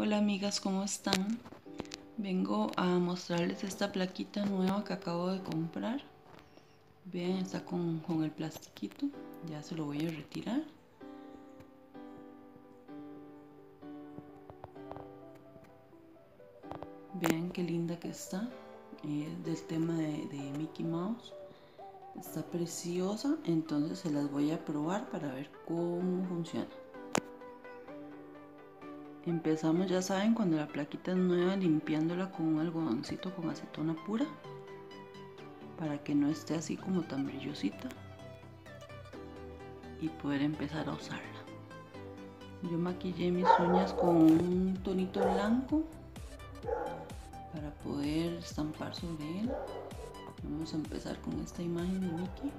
Hola amigas, ¿cómo están? Vengo a mostrarles esta plaquita nueva que acabo de comprar. Vean, está con, con el plastiquito. Ya se lo voy a retirar. Vean qué linda que está. Es del tema de Mickey Mouse. Está preciosa, entonces se las voy a probar para ver cómo funciona. Empezamos, ya saben, cuando la plaquita es nueva, limpiándola con un algodoncito con acetona pura para que no esté así como tan brillosita y poder empezar a usarla. Yo maquillé mis uñas con un tonito blanco para poder estampar sobre él. Vamos a empezar con esta imagen de Mickey.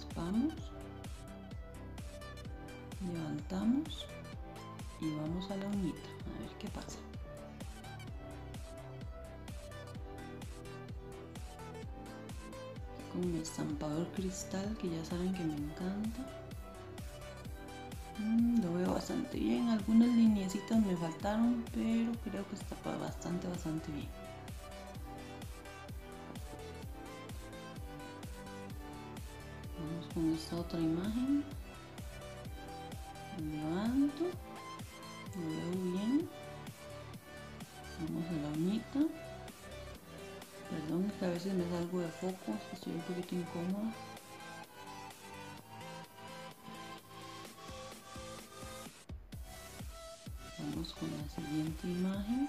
Raspamos, levantamos y vamos a la uñita, a ver qué pasa. Con mi estampador cristal que ya saben que me encanta. Mm, lo veo bastante bien, algunas lineecitas me faltaron, pero creo que está bastante, bastante bien. Con esta otra imagen. Levanto lo veo bien. Vamos a la uñita perdón que a veces me salgo de foco estoy un poquito incómoda. Vamos con la siguiente imagen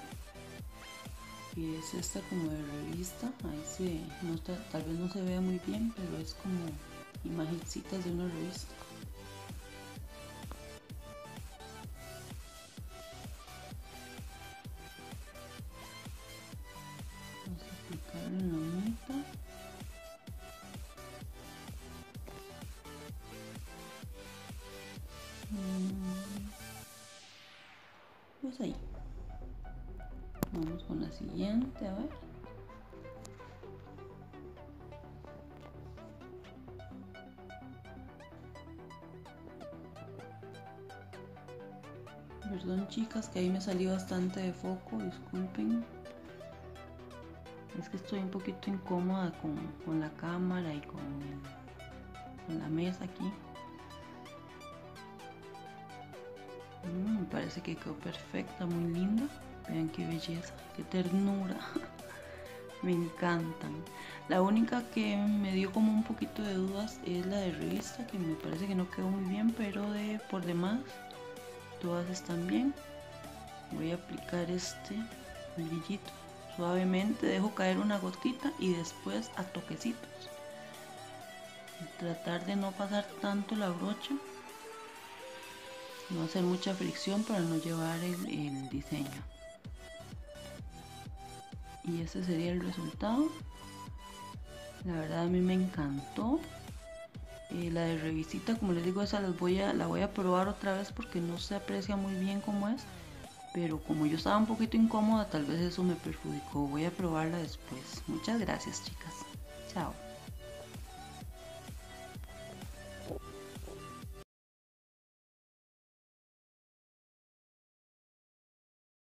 que es esta como de revista. Ahí se no tal vez no se vea muy bien pero es como imagencitas de una revista. Vamos a aplicar en la uñita. Mm. Pues ahí. Vamos con la siguiente, a ver. Perdón chicas que ahí me salió bastante de foco, disculpen. Es que estoy un poquito incómoda con, la cámara y con, con la mesa aquí. Mm, me parece que quedó perfecta, muy linda. Vean qué belleza, qué ternura. me encantan. La única que me dio como un poquito de dudas es la de revista, que me parece que no quedó muy bien, pero de por demás todas están bien voy a aplicar este brillito. Suavemente dejo caer una gotita y después a toquecitos. Tratar de no pasar tanto la brocha. No hacer mucha fricción para no llevar el, diseño. Y este sería el resultado. La verdad a mí me encantó eh, la de revisita, como les digo, esa voy a, la voy a probar otra vez porque no se aprecia muy bien cómo es. Pero como yo estaba un poquito incómoda, tal vez eso me perjudicó. Voy a probarla después. Muchas gracias, chicas. Chao.